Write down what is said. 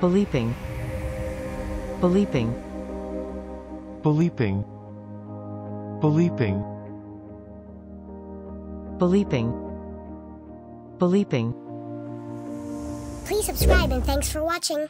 Bleeping. Bleeping. bleeping, bleeping, Bleeping. Bleeping. Please subscribe and thanks for watching.